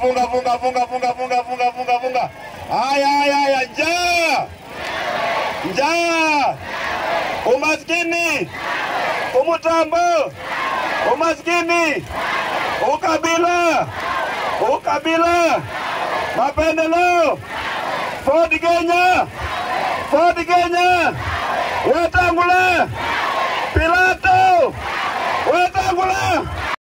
Vunga, vunga, vunga, vunga, vunga, funga funga funga funga. ai, ai, ai, njaa njaa, umaskini, umutambo, umaskini, ukabila, ukabila, mapendeleo, Ford Kenya, Ford Kenya, Wetangula, Pilato, Wetangula.